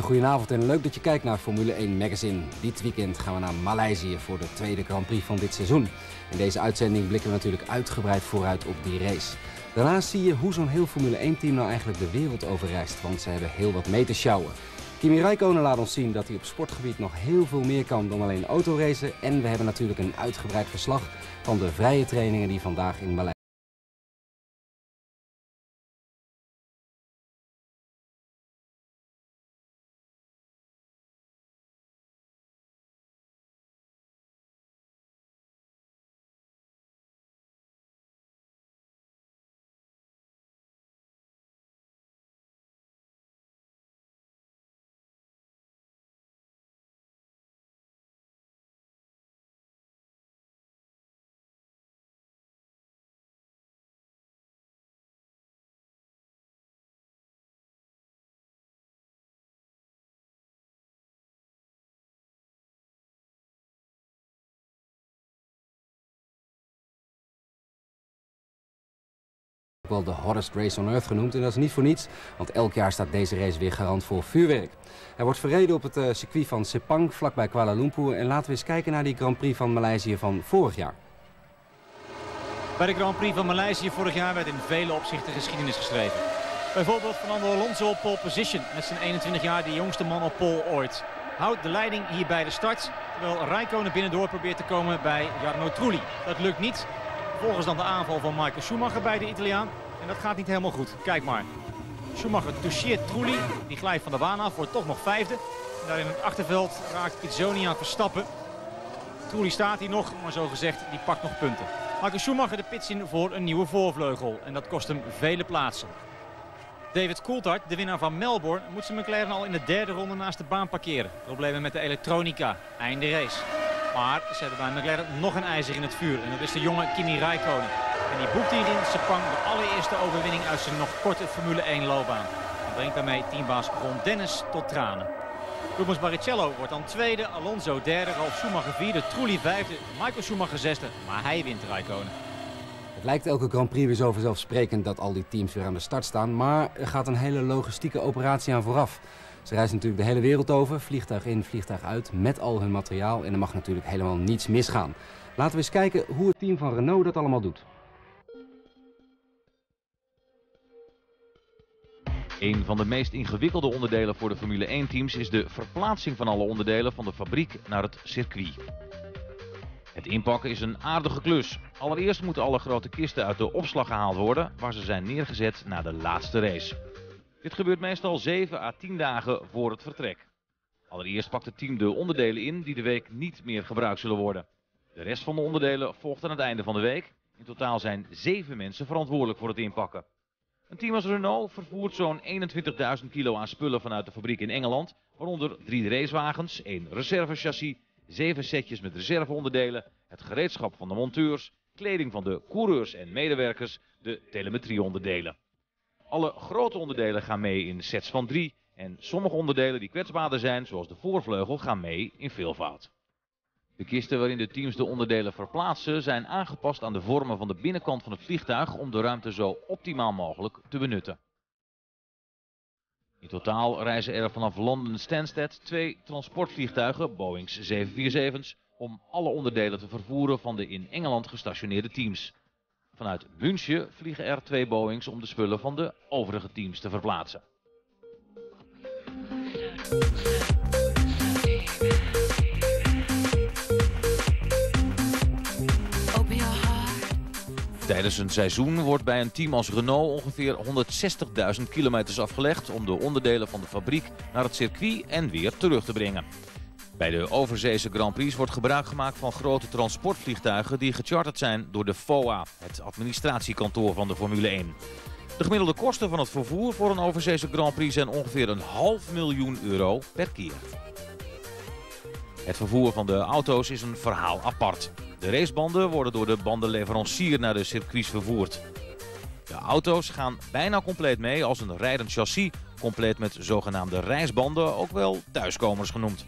hele goede avond en leuk dat je kijkt naar Formule 1 Magazine. Dit weekend gaan we naar Maleisië voor de tweede Grand Prix van dit seizoen. In deze uitzending blikken we natuurlijk uitgebreid vooruit op die race. Daarnaast zie je hoe zo'n heel Formule 1 team nou eigenlijk de wereld overreist, want ze hebben heel wat mee te sjouwen. Kimi Räikkönen laat ons zien dat hij op sportgebied nog heel veel meer kan dan alleen autoracen. En we hebben natuurlijk een uitgebreid verslag van de vrije trainingen die vandaag in Maleisië wel de hottest race on earth genoemd. En dat is niet voor niets, want elk jaar staat deze race weer garant voor vuurwerk. Hij wordt verreden op het uh, circuit van Sepang, vlakbij Kuala Lumpur. En laten we eens kijken naar die Grand Prix van Maleisië van vorig jaar. Bij de Grand Prix van Maleisië vorig jaar werd in vele opzichten geschiedenis geschreven. Bijvoorbeeld Fernando Alonso op pole position met zijn 21 jaar de jongste man op pole ooit. Houdt de leiding hier bij de start, terwijl Raikkonen binnendoor probeert te komen bij Jarno Trulli. Dat lukt niet. Volgens dan de aanval van Michael Schumacher bij de Italiaan. En dat gaat niet helemaal goed. Kijk maar. Schumacher toucheert Trulli. Die glijdt van de baan af. Wordt toch nog vijfde. En daar in het achterveld raakt Pizzoni aan Verstappen. Trulli staat hier nog. Maar zo gezegd, die pakt nog punten. Michael Schumacher de pits in voor een nieuwe voorvleugel. En dat kost hem vele plaatsen. David Coulthard, de winnaar van Melbourne, moet zijn McLaren al in de derde ronde naast de baan parkeren. Problemen met de elektronica. Einde race. Maar ze hebben bij McLaren nog een ijzer in het vuur. En dat is de jonge Kimi Räikkönen. En die boekt hier in Sepang de allereerste overwinning uit zijn nog korte Formule 1 loopbaan. En brengt daarmee teambaas Ron Dennis tot tranen. Rubens Barrichello wordt dan tweede, Alonso derde, Ralf Schumacher vierde, Trulli vijfde, Michael Schumacher zesde. Maar hij wint Räikkönen. Het lijkt elke Grand Prix weer zo vanzelfsprekend dat al die teams weer aan de start staan. Maar er gaat een hele logistieke operatie aan vooraf. Ze reizen natuurlijk de hele wereld over, vliegtuig in, vliegtuig uit, met al hun materiaal. En er mag natuurlijk helemaal niets misgaan. Laten we eens kijken hoe het team van Renault dat allemaal doet. Een van de meest ingewikkelde onderdelen voor de Formule 1-teams is de verplaatsing van alle onderdelen van de fabriek naar het circuit. Het inpakken is een aardige klus. Allereerst moeten alle grote kisten uit de opslag gehaald worden, waar ze zijn neergezet na de laatste race. Dit gebeurt meestal 7 à 10 dagen voor het vertrek. Allereerst pakt het team de onderdelen in die de week niet meer gebruikt zullen worden. De rest van de onderdelen volgt aan het einde van de week. In totaal zijn 7 mensen verantwoordelijk voor het inpakken. Een team als Renault vervoert zo'n 21.000 kilo aan spullen vanuit de fabriek in Engeland. Waaronder drie racewagens, één reservechassis, zeven setjes met reserveonderdelen, het gereedschap van de monteurs, kleding van de coureurs en medewerkers, de telemetrieonderdelen. Alle grote onderdelen gaan mee in sets van drie en sommige onderdelen die kwetsbaarder zijn, zoals de voorvleugel, gaan mee in veelvoud. De kisten waarin de teams de onderdelen verplaatsen zijn aangepast aan de vormen van de binnenkant van het vliegtuig om de ruimte zo optimaal mogelijk te benutten. In totaal reizen er vanaf London Stansted twee transportvliegtuigen, Boeings 747's, om alle onderdelen te vervoeren van de in Engeland gestationeerde teams. Vanuit München vliegen er twee Boeings om de spullen van de overige teams te verplaatsen. Tijdens een seizoen wordt bij een team als Renault ongeveer 160.000 kilometers afgelegd om de onderdelen van de fabriek naar het circuit en weer terug te brengen. Bij de overzeese Grand Prix wordt gebruik gemaakt van grote transportvliegtuigen die gecharterd zijn door de FOA, het administratiekantoor van de Formule 1. De gemiddelde kosten van het vervoer voor een overzeese Grand Prix zijn ongeveer een half miljoen euro per keer. Het vervoer van de auto's is een verhaal apart. De racebanden worden door de bandenleverancier naar de circuits vervoerd. De auto's gaan bijna compleet mee als een rijdend chassis, compleet met zogenaamde reisbanden, ook wel thuiskomers genoemd.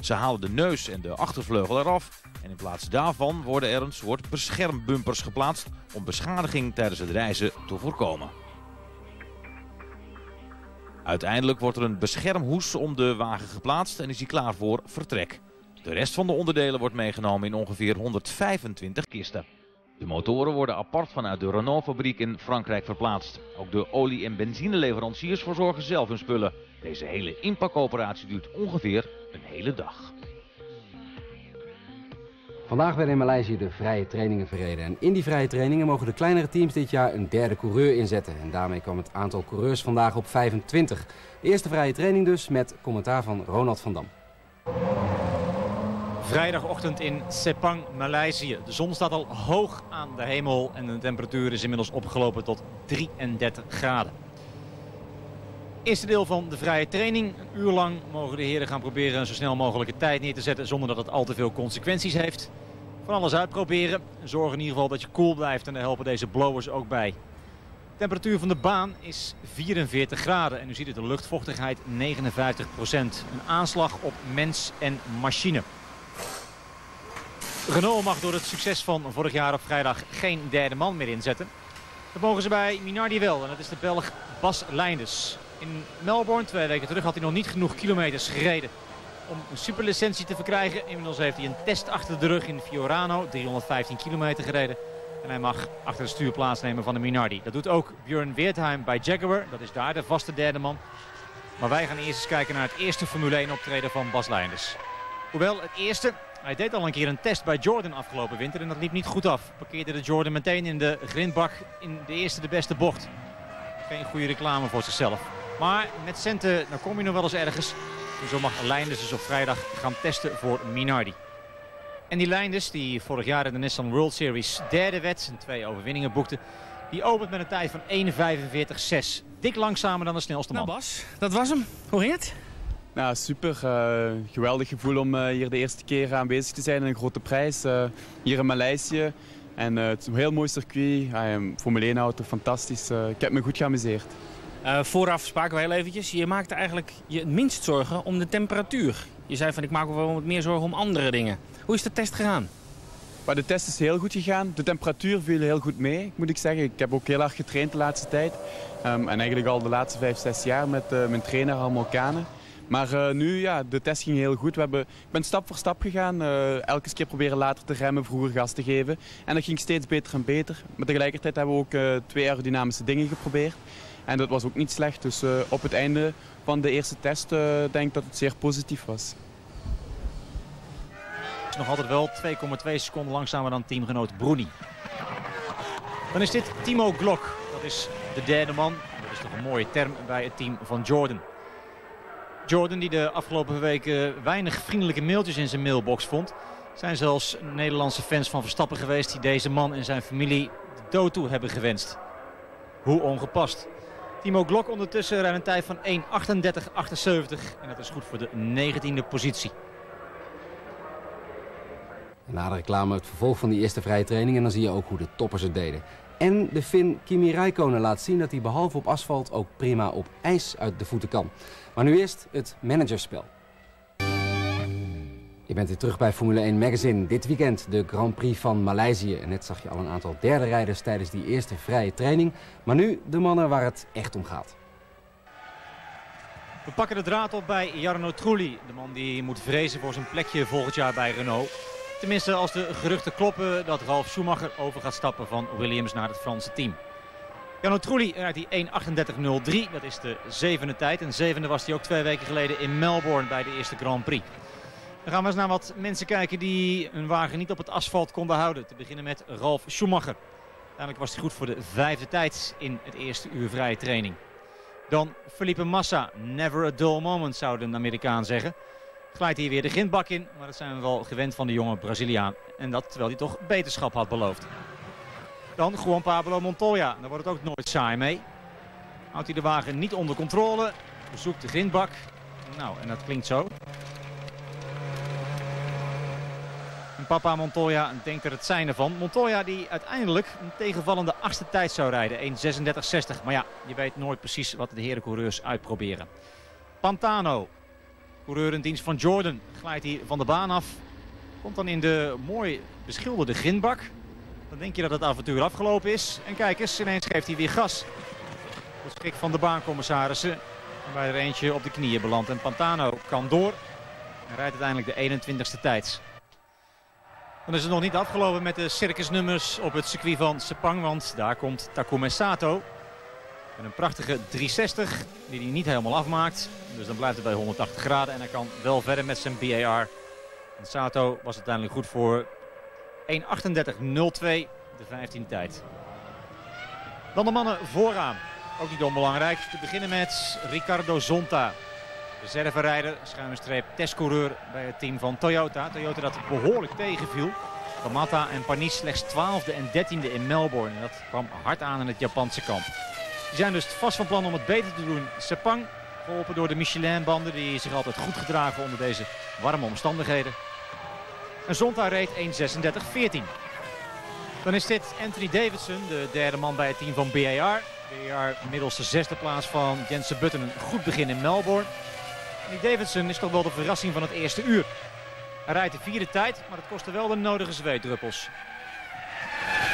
Ze halen de neus en de achtervleugel eraf en in plaats daarvan worden er een soort beschermbumpers geplaatst om beschadiging tijdens het reizen te voorkomen. Uiteindelijk wordt er een beschermhoes om de wagen geplaatst en is hij klaar voor vertrek. De rest van de onderdelen wordt meegenomen in ongeveer 125 kisten. De motoren worden apart vanuit de Renault-fabriek in Frankrijk verplaatst. Ook de olie- en benzineleveranciers verzorgen zelf hun spullen. Deze hele inpakoperatie duurt ongeveer een hele dag. Vandaag werden in Maleisië de vrije trainingen verreden. En in die vrije trainingen mogen de kleinere teams dit jaar een derde coureur inzetten. En daarmee kwam het aantal coureurs vandaag op 25. De eerste vrije training dus met commentaar van Ronald van Dam. Vrijdagochtend in Sepang, Maleisië. De zon staat al hoog aan de hemel en de temperatuur is inmiddels opgelopen tot 33 graden. Eerste deel van de vrije training. Een uur lang mogen de heren gaan proberen een zo snel mogelijke tijd neer te zetten zonder dat het al te veel consequenties heeft. Van alles uitproberen. Zorg in ieder geval dat je koel cool blijft en daar helpen deze blowers ook bij. De temperatuur van de baan is 44 graden en u ziet het, de luchtvochtigheid 59% Een aanslag op mens en machine. Renault mag door het succes van vorig jaar op vrijdag geen derde man meer inzetten. Dat mogen ze bij Minardi wel en dat is de Belg Bas Leinders. In Melbourne, twee weken terug, had hij nog niet genoeg kilometers gereden om een superlicentie te verkrijgen. Inmiddels heeft hij een test achter de rug in Fiorano, 315 kilometer gereden. En hij mag achter het stuur plaatsnemen van de Minardi. Dat doet ook Björn Weertheim bij Jaguar. Dat is daar de vaste derde man. Maar wij gaan eerst eens kijken naar het eerste Formule 1 optreden van Bas Leinders. Hoewel het eerste, hij deed al een keer een test bij Jordan afgelopen winter en dat liep niet goed af. Parkeerde de Jordan meteen in de grindbak in de eerste de beste bocht. Geen goede reclame voor zichzelf. Maar met centen dan kom je nog wel eens ergens. En zo mag Leinders dus op vrijdag gaan testen voor Minardi. En die Leinders, die vorig jaar in de Nissan World Series derde werd en twee overwinningen boekte... die opent met een tijd van 1.45.6. Dik langzamer dan de snelste man. Nou Bas, dat was hem. Hoe ging het? Nou, super. Uh, geweldig gevoel om uh, hier de eerste keer aanwezig te zijn in een grote prijs. Uh, hier in Maleisië. En het is een heel mooi circuit. Formule 1 auto, fantastisch. ik heb me goed geamuseerd. Vooraf spraken we heel eventjes. Je maakte eigenlijk je het minst zorgen om de temperatuur. Je zei van ik maak me wel wat meer zorgen om andere dingen. Hoe is de test gegaan? Maar de test is heel goed gegaan. De temperatuur viel heel goed mee, moet ik zeggen. Ik heb ook heel hard getraind de laatste tijd. Um, en eigenlijk al de laatste vijf, zes jaar met mijn trainer Almo Kane. Maar uh, nu, ja, de test ging heel goed. We hebben, ik ben stap voor stap gegaan. Uh, elke keer proberen later te remmen, vroeger gas te geven. En dat ging steeds beter en beter. Maar tegelijkertijd hebben we ook twee aerodynamische dingen geprobeerd. En dat was ook niet slecht. Dus uh, op het einde van de eerste test uh, denk ik dat het zeer positief was. nog altijd wel 2,2 seconden langzamer dan teamgenoot Bruni. Dan is dit Timo Glock. Dat is de derde man. Dat is toch een mooie term bij het team van Jordan. Jordan die de afgelopen weken weinig vriendelijke mailtjes in zijn mailbox vond. Zijn zelfs Nederlandse fans van Verstappen geweest die deze man en zijn familie de dood toe hebben gewenst. Hoe ongepast. Timo Glock ondertussen rijdt een tijd van 1.38.78. En dat is goed voor de 19e positie. Na de reclame het vervolg van die eerste vrije training. En dan zie je ook hoe de toppers het deden. En de Fin Kimi Räikkönen laat zien dat hij behalve op asfalt ook prima op ijs uit de voeten kan. Maar nu eerst het managerspel. Je bent weer terug bij Formule 1 Magazine. Dit weekend de Grand Prix van Maleisië. En net zag je al een aantal derde rijders tijdens die eerste vrije training. Maar nu de mannen waar het echt om gaat. We pakken de draad op bij Jarno Trulli. De man die moet vrezen voor zijn plekje volgend jaar bij Renault. Tenminste als de geruchten kloppen dat Ralf Schumacher over gaat stappen van Williams naar het Franse team. Jarno Trulli rijdt die 1.38.03. Dat is de zevende tijd. En zevende was hij ook twee weken geleden in Melbourne bij de eerste Grand Prix. Dan gaan we eens naar wat mensen kijken die hun wagen niet op het asfalt konden houden. Te beginnen met Ralf Schumacher. Uiteindelijk was hij goed voor de vijfde tijd in het eerste uur vrije training. Dan Felipe Massa. Never a dull moment zou een Amerikaan zeggen. Glijdt hier weer de grindbak in. Maar dat zijn we wel gewend van de jonge Braziliaan. En dat terwijl hij toch beterschap had beloofd. Dan Juan Pablo Montoya. Daar wordt het ook nooit saai mee. Houdt hij de wagen niet onder controle. Bezoekt de grindbak. Nou, en dat klinkt zo. papa Montoya denkt er het zijne van. Montoya die uiteindelijk een tegenvallende achtste tijd zou rijden. 1.36.60. Maar ja, je weet nooit precies wat de herencoureurs uitproberen. Pantano, coureur in dienst van Jordan, glijdt hier van de baan af. Komt dan in de mooi beschilderde grindbak. Dan denk je dat het avontuur afgelopen is. En kijk eens, ineens geeft hij weer gas. De schrik van de baancommissarissen. Bij er eentje op de knieën belandt en Pantano kan door. En rijdt uiteindelijk de 21ste tijd. Dan is het nog niet afgelopen met de circusnummers op het circuit van Sepang. Want daar komt Takuma Sato. Met een prachtige 360 die hij niet helemaal afmaakt. Dus dan blijft het bij 180 graden. En hij kan wel verder met zijn BAR. En Sato was uiteindelijk goed voor 1.38.02. De 15 tijd. Dan de mannen vooraan. Ook niet onbelangrijk. Te beginnen met Ricardo Zonta. Reserverijder, schuine streep testcoureur bij het team van Toyota. Toyota dat behoorlijk tegenviel. Kamata en Panis slechts 12e en 13e in Melbourne. En dat kwam hard aan in het Japanse kamp. Die zijn dus vast van plan om het beter te doen. Sepang, geholpen door de Michelin-banden die zich altijd goed gedragen onder deze warme omstandigheden. En Zonta reed 1.36.14. Dan is dit Anthony Davidson, de derde man bij het team van BAR. BAR middels de zesde plaats van Jensen Button. Een goed begin in Melbourne. Die Davidson is toch wel de verrassing van het eerste uur. Hij rijdt de vierde tijd, maar het kostte wel de nodige zweetdruppels.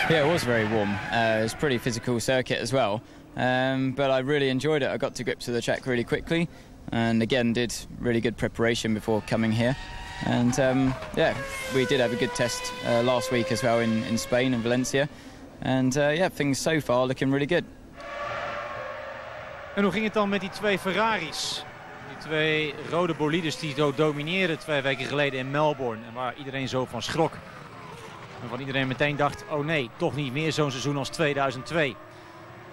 Yeah, it was very warm. Uh, it was a pretty physical circuit as well. Um, but I really enjoyed it. I got to grips with the track really quickly. And again, did really good preparation before coming here. And um, yeah, we did have a good test uh, last week as well in, in Spain and Valencia. And uh, yeah, things so far looking really good. En hoe ging het dan met die twee Ferraris? Die twee rode bolides die zo domineerden twee weken geleden in Melbourne. En waar iedereen zo van schrok. En van iedereen meteen dacht, oh nee, toch niet meer zo'n seizoen als 2002.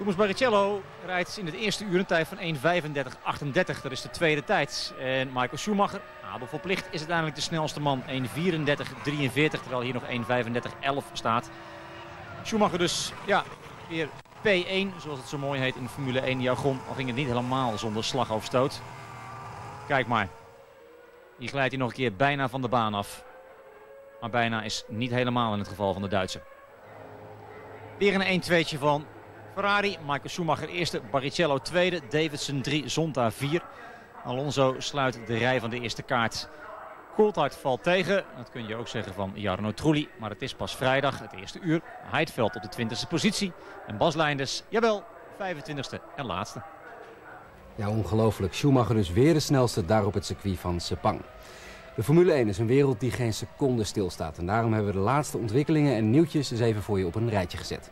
Thomas Barrichello rijdt in het eerste uur een tijd van 1.35.38. Dat is de tweede tijd. En Michael Schumacher, Abel verplicht, is uiteindelijk de snelste man. 1.34.43, terwijl hier nog 1.35.11 staat. Schumacher dus, ja, weer P1, zoals het zo mooi heet in Formule 1 jargon. Al ging het niet helemaal zonder slag of stoot. Kijk maar. Hier glijdt hij nog een keer bijna van de baan af. Maar bijna is niet helemaal in het geval van de Duitse. Weer een 1-2'tje van Ferrari. Michael Schumacher eerste, Barrichello tweede, Davidson 3, Zonta 4. Alonso sluit de rij van de eerste kaart. Coulthard valt tegen. Dat kun je ook zeggen van Jarno Trulli. Maar het is pas vrijdag, het eerste uur. Heidveld op de 20e positie. En Bas Leinders, jawel, 25e en laatste. Ja, ongelooflijk. Schumacher dus weer de snelste daar op het circuit van Sepang. De Formule 1 is een wereld die geen seconde stilstaat. En daarom hebben we de laatste ontwikkelingen en nieuwtjes eens even voor je op een rijtje gezet.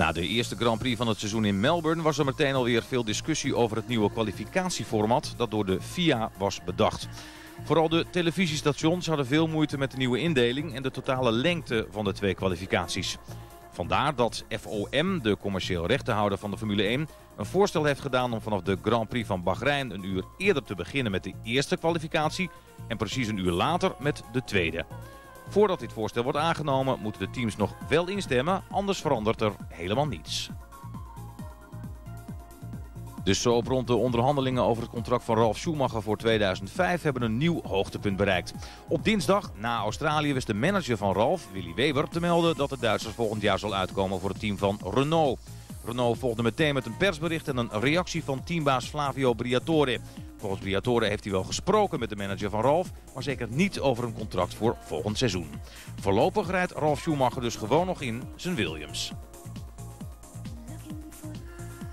Na de eerste Grand Prix van het seizoen in Melbourne was er meteen alweer veel discussie over het nieuwe kwalificatieformat dat door de FIA was bedacht. Vooral de televisiestations hadden veel moeite met de nieuwe indeling en de totale lengte van de twee kwalificaties. Vandaar dat FOM, de commercieel rechtenhouder van de Formule 1, een voorstel heeft gedaan om vanaf de Grand Prix van Bahrein een uur eerder te beginnen met de eerste kwalificatie en precies een uur later met de tweede. Voordat dit voorstel wordt aangenomen moeten de teams nog wel instemmen, anders verandert er helemaal niets. Dus zo rond de onderhandelingen over het contract van Ralf Schumacher voor 2005 hebben een nieuw hoogtepunt bereikt. Op dinsdag, na Australië, wist de manager van Ralf, Willy Weber, te melden dat de Duitsers volgend jaar zal uitkomen voor het team van Renault. Renault volgde meteen met een persbericht en een reactie van teambaas Flavio Briatore. Volgens Briatore heeft hij wel gesproken met de manager van Ralf, maar zeker niet over een contract voor volgend seizoen. Voorlopig rijdt Ralf Schumacher dus gewoon nog in zijn Williams.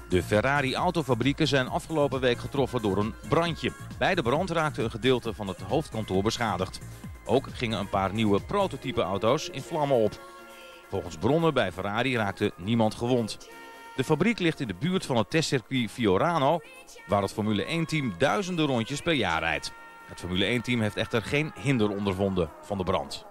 De Ferrari-autofabrieken zijn afgelopen week getroffen door een brandje. Bij de brand raakte een gedeelte van het hoofdkantoor beschadigd. Ook gingen een paar nieuwe prototype auto's in vlammen op. Volgens bronnen bij Ferrari raakte niemand gewond. De fabriek ligt in de buurt van het testcircuit Fiorano, waar het Formule 1-team duizenden rondjes per jaar rijdt. Het Formule 1-team heeft echter geen hinder ondervonden van de brand.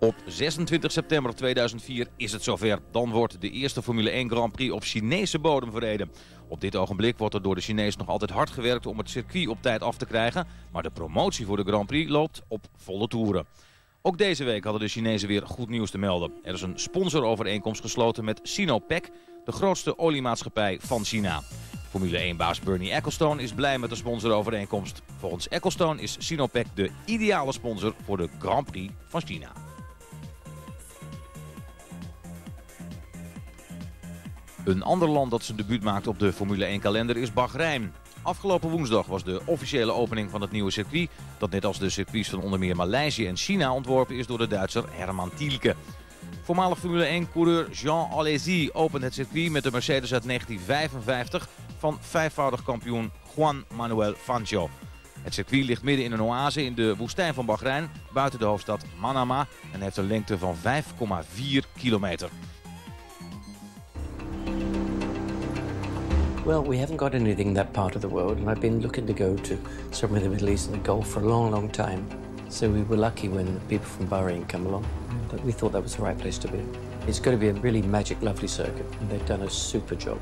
Op 26 september 2004 is het zover. Dan wordt de eerste Formule 1 Grand Prix op Chinese bodem verreden. Op dit ogenblik wordt er door de Chinezen nog altijd hard gewerkt om het circuit op tijd af te krijgen. Maar de promotie voor de Grand Prix loopt op volle toeren. Ook deze week hadden de Chinezen weer goed nieuws te melden. Er is een sponsorovereenkomst gesloten met Sinopec, de grootste oliemaatschappij van China. Formule 1-baas Bernie Ecclestone is blij met de sponsorovereenkomst. Volgens Ecclestone is Sinopec de ideale sponsor voor de Grand Prix van China. Een ander land dat zijn debuut maakt op de Formule 1-kalender is Bahrein. Afgelopen woensdag was de officiële opening van het nieuwe circuit... dat net als de circuits van onder meer Maleisië en China ontworpen is door de Duitser Herman Tielke. Voormalig Formule 1-coureur Jean Alesi opent het circuit met de Mercedes uit 1955 van vijfvoudig kampioen Juan Manuel Fangio. Het circuit ligt midden in een oase in de woestijn van Bahrein, buiten de hoofdstad Manama en heeft een lengte van 5,4 kilometer. Well, we haven't got anything in that part of the world, and I've been looking to go to somewhere in the Middle East and the Gulf for a long, long time. So we were lucky when the people from Bahrain come along. But we thought that was the right place to be. It's going to be a really magic, lovely circuit, and they've done a super job.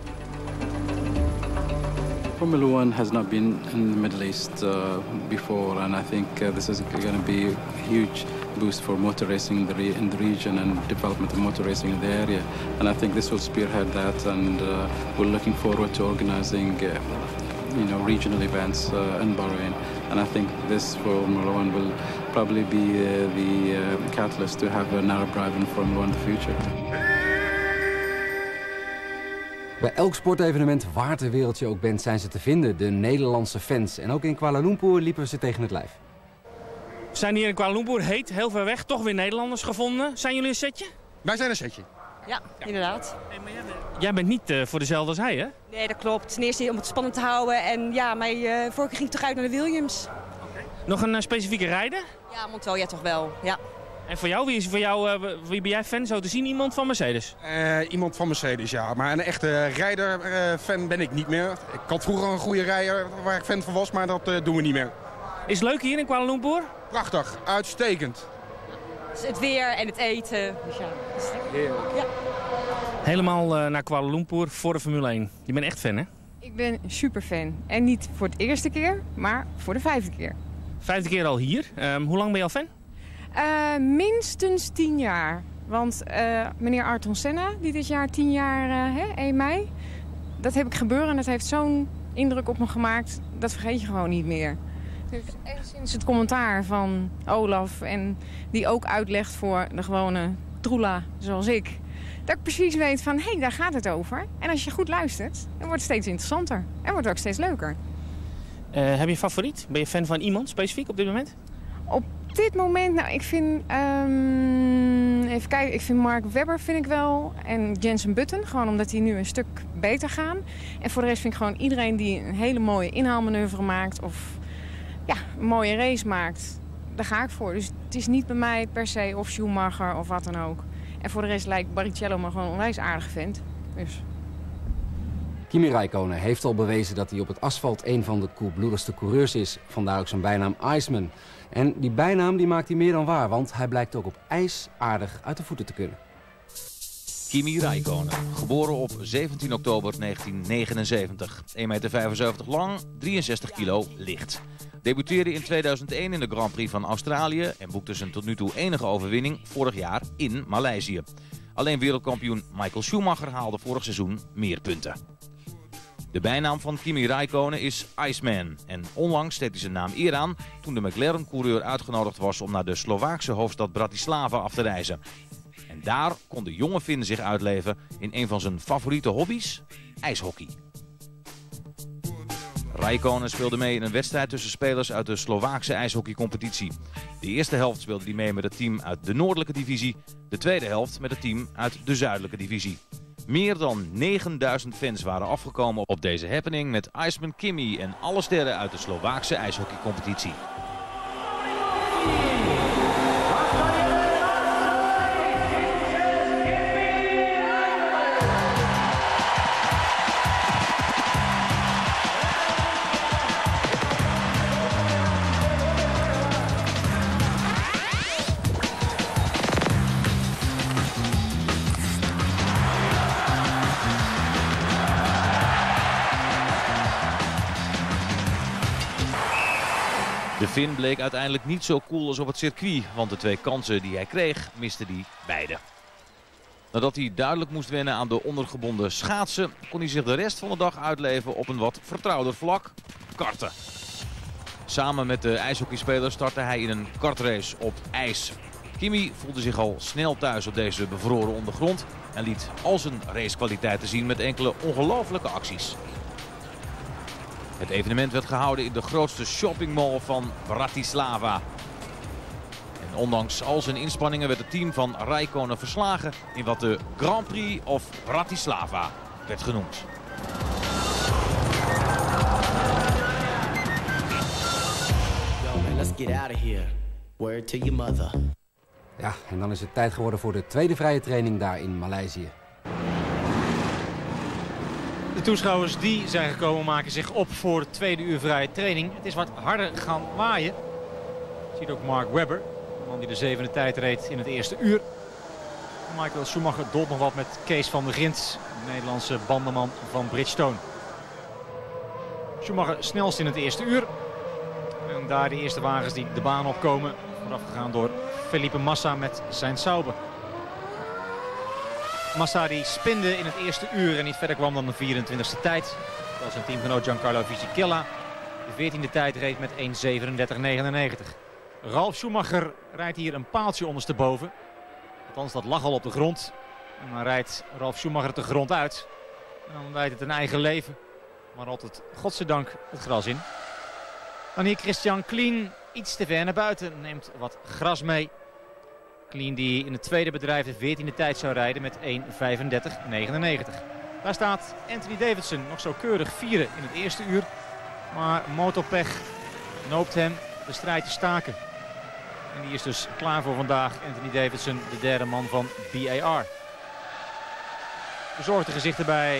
Formula One has not been in the Middle East uh, before, and I think uh, this is going to be a huge boost for motor racing in the, region and development of motor racing in the area. And I think this will spearhead that, and uh, we're looking forward to organizing, uh, you know, regional events uh, in Bahrain. And I think this Formula One will probably be uh, the catalyst to have an Arab drive in Formula One in the future. Bij elk sportevenement, waar ter wereld je ook bent, zijn ze te vinden, de Nederlandse fans. En ook in Kuala Lumpur liepen ze tegen het lijf. We zijn hier in Kuala Lumpur, heet, heel ver weg, toch weer Nederlanders gevonden. Zijn jullie een setje? Wij zijn een setje. Ja, inderdaad. Hey, maar jij, bent, niet uh, voor dezelfde als hij, hè? Nee, dat klopt. Ten eerste om het spannend te houden. En ja, mijn uh, vorige keer ging toch uit naar de Williams. Okay. Nog een uh, specifieke rijder? Ja, Montoya toch wel, ja. En voor jou, wie, is voor jou, uh, wie ben jij fan zo te zien? Iemand van Mercedes? Uh, iemand van Mercedes, ja. Maar een echte rijder-fan uh, ben ik niet meer. Ik had vroeger een goede rijder waar ik fan van was, maar dat doen we niet meer. Is het leuk hier in Kuala Lumpur? Prachtig, uitstekend. het weer en het eten. Dus ja, Heerlijk. Ja. Helemaal naar Kuala Lumpur voor de Formule 1. Je bent echt fan, hè? Ik ben super fan. En niet voor het eerste keer, maar voor de vijfde keer. Vijfde keer al hier. Um, hoe lang ben je al fan? Uh, minstens tien jaar. Want uh, meneer Arton Senna, die dit jaar tien jaar, uh, hè, 1 mei... dat heb ik gebeuren en dat heeft zo'n indruk op me gemaakt... dat vergeet je gewoon niet meer. Dus echt sinds het commentaar van Olaf... en die ook uitlegt voor de gewone troela zoals ik... dat ik precies weet van, hé, hey, daar gaat het over. En als je goed luistert, dan wordt het steeds interessanter. En wordt het ook steeds leuker. heb je een favoriet? Ben je fan van iemand specifiek op dit moment? Op dit moment, nou, ik vind... Um, even kijken, ik vind Mark Webber vind ik wel. En Jensen Button, gewoon omdat die nu een stuk beter gaan. En voor de rest vind ik gewoon iedereen die een hele mooie inhaalmanoeuvre maakt... of ja, een mooie race maakt, daar ga ik voor. Dus het is niet bij mij per se of Schumacher of wat dan ook. En voor de rest lijkt Barrichello me gewoon onwijs aardig vindt. Dus... Kimi Räikkönen heeft al bewezen dat hij op het asfalt een van de koelbloedigste coureurs is. Vandaar ook zijn bijnaam Iceman. En die bijnaam die maakt hij meer dan waar, want hij blijkt ook op ijs aardig uit de voeten te kunnen. Kimi Räikkönen, geboren op 17 oktober 1979. 1,75 meter lang, 63 kilo licht. Debuteerde in 2001 in de Grand Prix van Australië en boekte zijn tot nu toe enige overwinning vorig jaar in Maleisië. Alleen wereldkampioen Michael Schumacher haalde vorig seizoen meer punten. De bijnaam van Kimi Räikkönen is Iceman. En onlangs deed hij zijn naam eer aan toen de McLaren-coureur uitgenodigd was om naar de Slovaakse hoofdstad Bratislava af te reizen. En daar kon de jonge Finn zich uitleven in een van zijn favoriete hobby's, ijshockey. Räikkönen speelde mee in een wedstrijd tussen spelers uit de Slovaakse ijshockeycompetitie. De eerste helft speelde hij mee met het team uit de noordelijke divisie, de tweede helft met het team uit de zuidelijke divisie. Meer dan 9000 fans waren afgekomen op deze happening met Iceman Kimmy en alle sterren uit de Slovaakse ijshockeycompetitie. Finn bleek uiteindelijk niet zo cool als op het circuit, want de twee kansen die hij kreeg, miste hij beide. Nadat hij duidelijk moest wennen aan de ondergebonden schaatsen, kon hij zich de rest van de dag uitleven op een wat vertrouwder vlak, karten. Samen met de ijshockeyspeler startte hij in een kartrace op ijs. Kimi voelde zich al snel thuis op deze bevroren ondergrond en liet al zijn racekwaliteiten zien met enkele ongelofelijke acties. Het evenement werd gehouden in de grootste shoppingmall van Bratislava. En Ondanks al zijn inspanningen werd het team van Rijkonen verslagen in wat de Grand Prix of Bratislava werd genoemd. let's get out of here. Word to your mother. Ja, en dan is het tijd geworden voor de tweede vrije training daar in Maleisië. De toeschouwers die zijn gekomen maken zich op voor de tweede uur vrije training. Het is wat harder gaan waaien. Je ziet ook Mark Webber, de man die de zevende tijd reed in het eerste uur. Michael Schumacher dolt nog wat met Kees van der Gint, de Nederlandse bandenman van Bridgestone. Schumacher snelst in het eerste uur. En daar de eerste wagens die de baan opkomen. Vooraf gegaan door Felipe Massa met zijn Sauber. Massa die spinde in het eerste uur en niet verder kwam dan de 24e tijd. Terwijl zijn teamgenoot Giancarlo Fisichella de 14e tijd reed met 1.37.99. Ralf Schumacher rijdt hier een paaltje ondersteboven. Althans, dat lag al op de grond. En dan rijdt Ralf Schumacher de grond uit. En dan wijdt het een eigen leven. Maar altijd, godzijdank, het gras in. Dan hier Christian Klien iets te ver naar buiten. Neemt wat gras mee. Klien die in het tweede bedrijf de 14e tijd zou rijden met 1.35.99. Daar staat Anthony Davidson nog zo keurig vierde in het eerste uur. Maar motorpech noopt hem de strijd te staken. En die is dus klaar voor vandaag. Anthony Davidson, de derde man van BAR. Bezorgde gezichten bij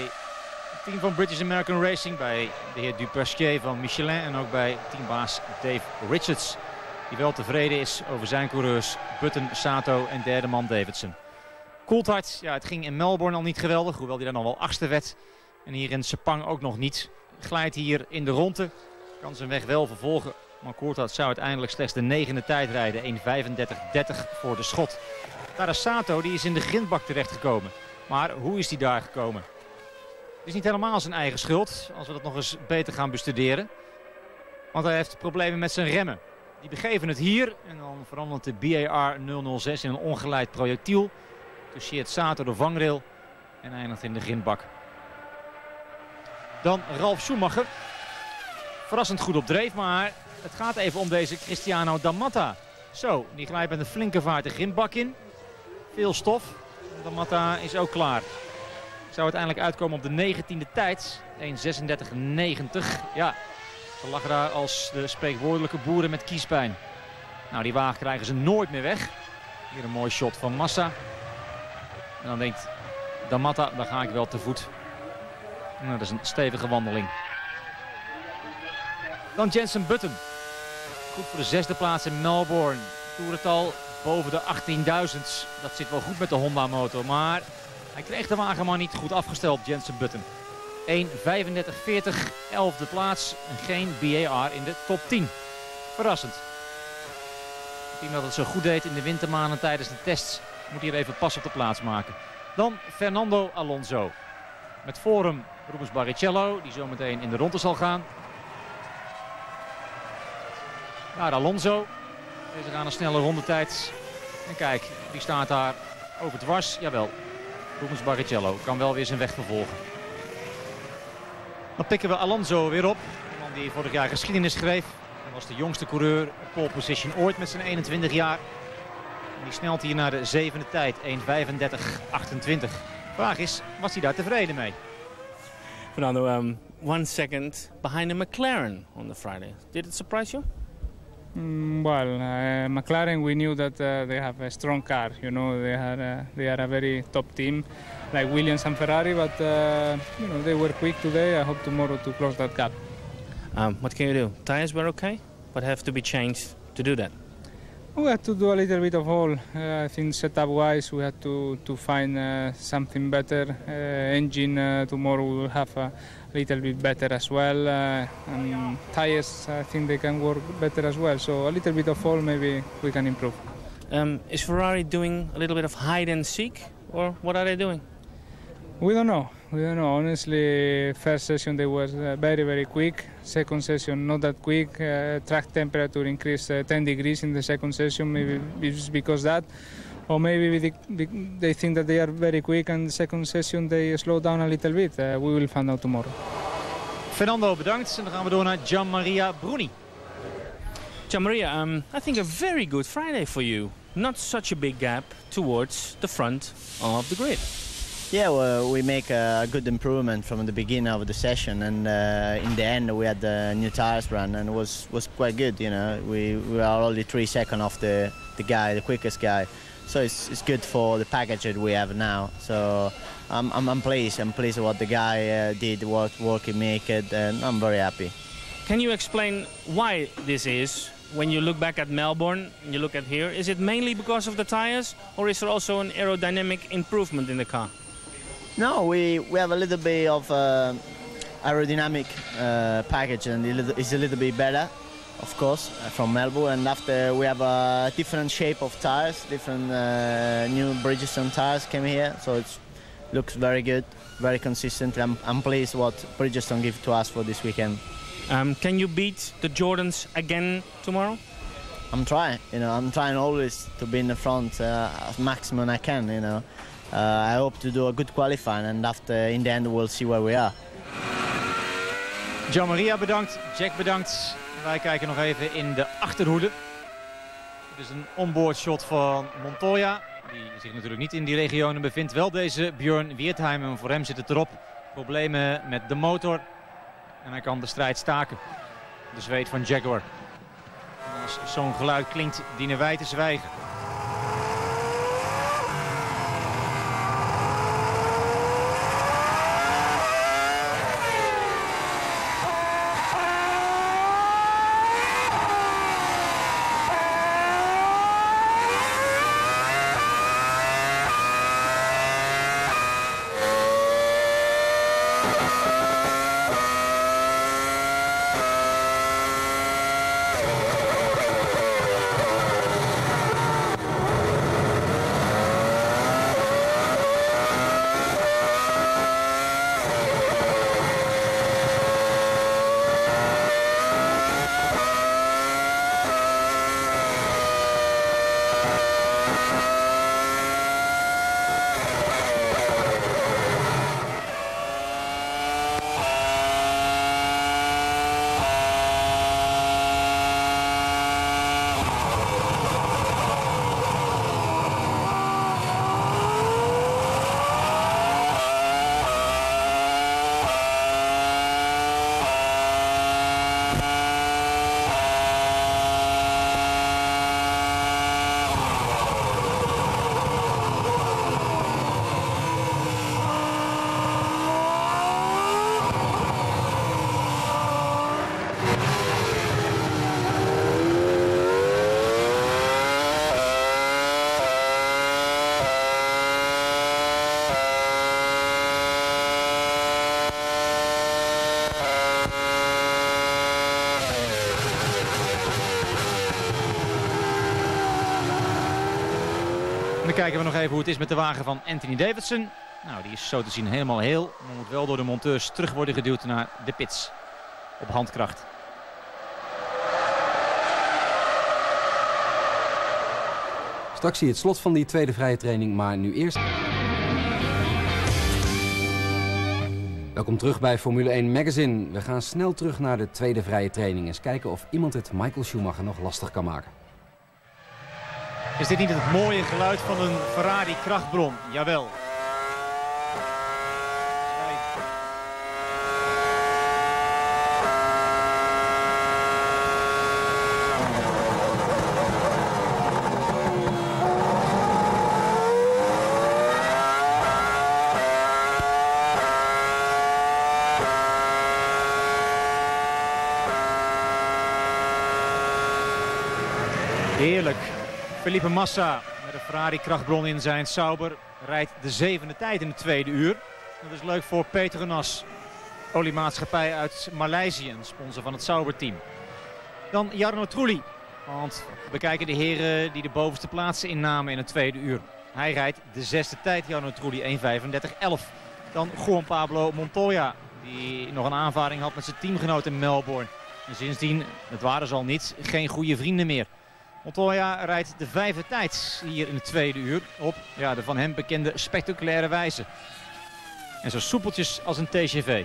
het team van British American Racing. Bij de heer Dupasquier van Michelin. En ook bij teambaas Dave Richards. Die wel tevreden is over zijn coureurs Button, Sato en derde man Davidson. Coulthard, ja het ging in Melbourne al niet geweldig. Hoewel hij dan al wel achtste werd. En hier in Sepang ook nog niet. Glijdt hier in de ronde. Kan zijn weg wel vervolgen. Maar Coulthard zou uiteindelijk slechts de negende tijd rijden. 1.35.30 voor de schot. Daar is Sato, die is in de grindbak terechtgekomen. Maar hoe is hij daar gekomen? Het is niet helemaal zijn eigen schuld. Als we dat nog eens beter gaan bestuderen. Want hij heeft problemen met zijn remmen. Die begeven het hier. En dan verandert de BAR 006 in een ongeleid projectiel. Toucheert Sato de vangrail. En eindigt in de grindbak. Dan Ralf Schumacher. Verrassend goed op dreef, maar het gaat even om deze Cristiano Damatta. Zo, die glijdt met een flinke vaart de grindbak in. Veel stof. Damatta is ook klaar. Zou uiteindelijk uitkomen op de 19e tijd. 1.36.90. Ja, ze lachen daar als de spreekwoordelijke boeren met kiespijn. Nou, die wagen krijgen ze nooit meer weg. Hier een mooi shot van Massa. En dan denkt Damatta, daar ga ik wel te voet. Nou, dat is een stevige wandeling. Dan Jensen Button. Goed voor de zesde plaats in Melbourne. Toerental boven de 18.000. Dat zit wel goed met de Honda motor. Maar hij kreeg de wagen maar niet goed afgesteld, Jensen Button. 1.35.40, 11e plaats. En geen BAR in de top 10. Verrassend. Het team dat het zo goed deed in de wintermaanden tijdens de tests moet hier even pas op de plaats maken. Dan Fernando Alonso. Met hem Rubens Barrichello, die zometeen in de ronde zal gaan. Daar Alonso. Deze gaan een snelle rondetijd. En kijk, wie staat daar over dwars? Jawel, Rubens Barrichello kan wel weer zijn weg vervolgen. Dan pikken we Alonso weer op. De man die vorig jaar geschiedenis schreef. Hij was de jongste coureur op pole position ooit met zijn 21 jaar. En die snelt hier naar de zevende tijd, 1.35.28. Vraag is, was hij daar tevreden mee? Fernando, um, one second behind the McLaren on the Friday. Did it surprise you? Mm, well, uh, McLaren, we knew that uh, they have a strong car. You know, they had a, they are a very top team, like Williams and Ferrari. But uh, you know, they were quick today. I hope tomorrow to close that gap. Um, what can you do? Tires were okay, but have to be changed to do that. We had to do a little bit of all. Uh, I think setup-wise, we had to to find uh, something better. Uh, engine uh, tomorrow we will have a little bit better as well. Uh, and tires, I think they can work better as well. So a little bit of all, maybe we can improve. Um, is Ferrari doing a little bit of hide and seek, or what are they doing? We don't know. We don't know. Honestly, first session they were uh, very, very quick. Second session not that quick. Uh, track temperature increased uh, 10 degrees in the second session. Maybe it's because that, or maybe they, they think that they are very quick and the second session they slow down a little bit. Uh, we will find out tomorrow. Fernando bedankt en dan gaan we door naar Gian Maria Bruni. Maria, um, I think a very good Friday for you. Not such a big gap towards the front of the grid. Yeah, well, we make a good improvement from the beginning of the session, and uh, in the end we had the new tires run, and it was was quite good. You know, we we are only three seconds off the the guy, the quickest guy, so it's it's good for the package that we have now. So I'm I'm, I'm pleased. I'm pleased with what the guy uh, did, what work he made it, and I'm very happy. Can you explain why this is? When you look back at Melbourne, you look at here, is it mainly because of the tires, or is there also an aerodynamic improvement in the car? No, we, we have a little bit of uh, aerodynamic uh, package and it's a little bit better, of course, uh, from Melbourne. And after we have a different shape of tires, different uh, new Bridgestone tires came here, so it looks very good, very consistent. I'm, I'm pleased what Bridgestone give to us for this weekend. Um, can you beat the Jordans again tomorrow? I'm trying, you know, I'm trying always to be in the front uh, as maximum I can, you know. Uh, I hope to do a good qualifying and after in the end we'll see where we are. Gian Maria bedankt, Jack bedankt. Wij kijken nog even in de achterhoede. Dit is een onboard shot van Montoya. Die zich natuurlijk niet in die regionen bevindt. Wel deze Björn Wiertheim en voor hem zit het erop. Problemen met de motor. En hij kan de strijd staken. De zweet van Jaguar. als zo'n geluid klinkt, dienen wij te zwijgen. Kijken we nog even hoe het is met de wagen van Anthony Davidson. Nou, die is zo te zien helemaal heel. Maar moet wel door de monteurs terug worden geduwd naar de pits. Op handkracht. Straks zie je het slot van die tweede vrije training, maar nu eerst... Welkom terug bij Formule 1 Magazine. We gaan snel terug naar de tweede vrije training. Eens kijken of iemand het Michael Schumacher nog lastig kan maken. Is dit niet het mooie geluid van een Ferrari krachtbron? Jawel. Heerlijk. Felipe Massa met een Ferrari krachtbron in zijn Sauber rijdt de zevende tijd in de tweede uur. Dat is leuk voor Petronas, oliemaatschappij uit Maleisië, een sponsor van het Sauber team. Dan Jarno Trulli, want we kijken de heren die de bovenste plaatsen innamen in het tweede uur. Hij rijdt de zesde tijd, Jarno Trulli, 1.35.11. Dan Juan Pablo Montoya, die nog een aanvaring had met zijn teamgenoot in Melbourne. En sindsdien, het waren ze al niet, geen goede vrienden meer. Montoya rijdt de vijfde tijd hier in het tweede uur op ja, de van hem bekende spectaculaire wijze. En zo soepeltjes als een TGV.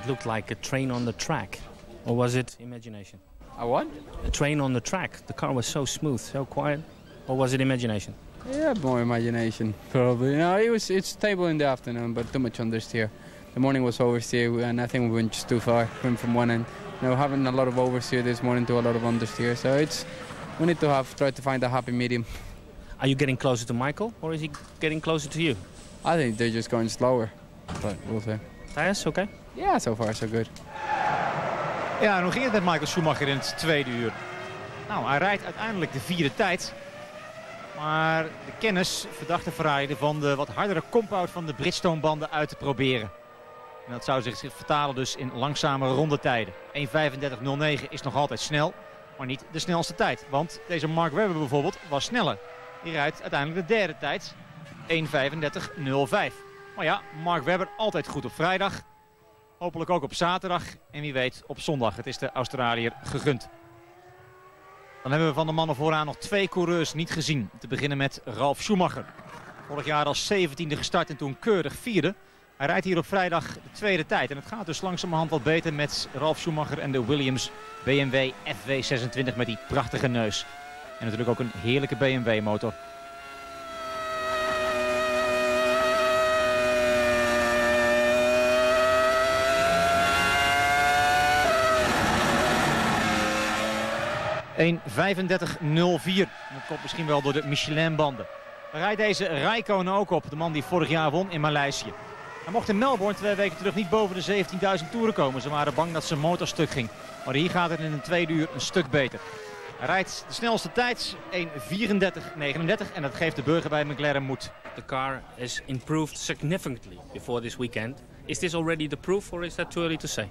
It looked like a train on the track. Or was it imagination? A what? A train on the track. The car was so smooth, so quiet. Or was it imagination? Yeah, more imagination, probably. No, it was it's stable in the afternoon, but too much understeer. The morning was oversteer, and I think we went just too far. Went from one end. You know, having a lot of oversteer this morning to a lot of understeer. So it's we need to have try to find a happy medium. Are you getting closer to Michael, or is he getting closer to you? I think they're just going slower, but we'll see. Tires, okay? Yeah, so far so good. Ja, en hoe ging het met Michael Schumacher in het tweede uur? Nou, hij rijdt uiteindelijk de vierde tijd. Maar de kennis verdacht de Ferrari van de wat hardere compound van de Bridgestone-banden uit te proberen. En dat zou zich vertalen dus in langzame rondetijden. 1.35.09 is nog altijd snel, maar niet de snelste tijd. Want deze Mark Webber bijvoorbeeld was sneller. Die rijdt uiteindelijk de derde tijd. 1.35.05. Maar ja, Mark Webber altijd goed op vrijdag. Hopelijk ook op zaterdag. En wie weet op zondag. Het is de Australiër gegund. Dan hebben we van de mannen vooraan nog twee coureurs niet gezien. Te beginnen met Ralf Schumacher. Vorig jaar als 17e gestart en toen keurig vierde. Hij rijdt hier op vrijdag de tweede tijd. En het gaat dus langzamerhand wat beter met Ralf Schumacher en de Williams BMW FW26 met die prachtige neus. En natuurlijk ook een heerlijke BMW motor. Een 35.04. Dat komt misschien wel door de Michelin-banden. Rijdt deze Raikkonen ook op. De man die vorig jaar won in Maleisië. Hij mocht in Melbourne twee weken terug niet boven de 17.000 toeren komen. Ze waren bang dat zijn motor stuk ging. Maar hier gaat het in een tweede uur een stuk beter. Hij rijdt de snelste tijd, 1.34.39. En dat geeft de burger bij McLaren moed. The car has improved significantly before this weekend. Is this already the proof or is that too early to say?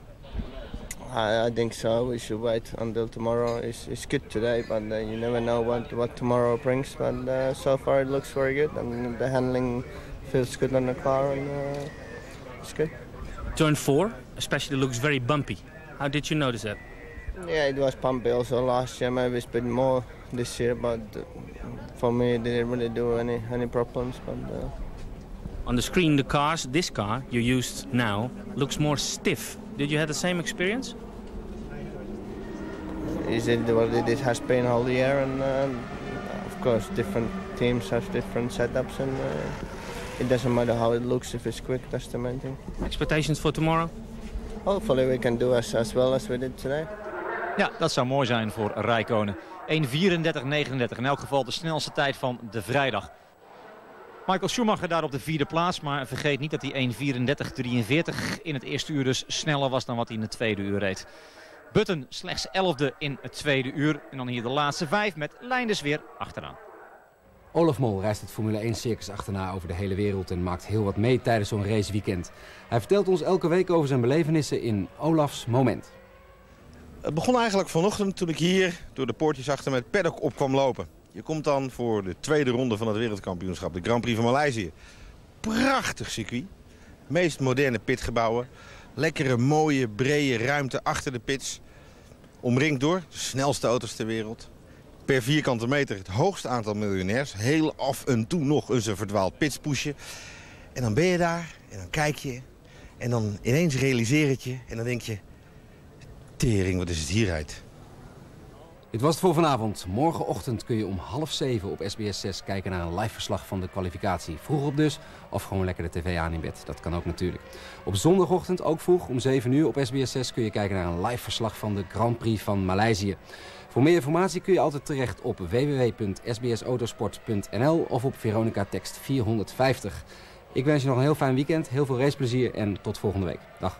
I, I think so. We should wait until tomorrow. It's, it's good today, but uh, you never know what, what tomorrow brings. But uh, so far it looks very good, and the handling feels good on the car, and uh, it's good. Turn 4 especially looks very bumpy. How did you notice that? Yeah, it was bumpy also last year. Maybe it's been more this year, but uh, for me it didn't really do any any problems. But uh, On the screen, the cars, this car you used now, looks more stiff. Did you have the same experience? is it what it has been all the year? And um, of course, different teams have different setups, and uh, it doesn't matter how it looks if it's quick. That's the main thing. Expectations for tomorrow? Hopefully, we can do as as well as we did today. Ja, dat zou mooi zijn voor Rijkonen. 1.34.39, in elk geval de snelste tijd van de vrijdag. Michael Schumacher daar op de vierde plaats, maar vergeet niet dat hij 1.34.43 in het eerste uur dus sneller was dan wat hij in het tweede uur reed. Button slechts 11e in het tweede uur. En dan hier de laatste vijf met Leinders weer achteraan. Olaf Mol reist het Formule 1 circus achterna over de hele wereld en maakt heel wat mee tijdens zo'n raceweekend. Hij vertelt ons elke week over zijn belevenissen in Olafs Moment. Het begon eigenlijk vanochtend toen ik hier door de poortjes achter met paddock op kwam lopen. Je komt dan voor de tweede ronde van het wereldkampioenschap, de Grand Prix van Maleisië. Prachtig circuit. Meest moderne pitgebouwen. Lekkere, mooie, brede ruimte achter de pits. Omringd door de snelste auto's ter wereld. Per vierkante meter het hoogste aantal miljonairs. Heel af en toe nog eens een verdwaald pitspoesje. En dan ben je daar en dan kijk je. En dan ineens realiseer het je. En dan denk je... Tering, wat is het hieruit? Dit was het voor vanavond. Morgenochtend kun je om half zeven op SBS 6 kijken naar een live verslag van de kwalificatie. Vroeg op dus, of gewoon lekker de tv aan in bed. Dat kan ook natuurlijk. Op zondagochtend, ook vroeg, om 7 uur op SBS 6 kun je kijken naar een live verslag van de Grand Prix van Maleisië. Voor meer informatie kun je altijd terecht op www.sbsautosport.nl of op Veronica Tekst 450. Ik wens je nog een heel fijn weekend, heel veel raceplezier en tot volgende week. Dag.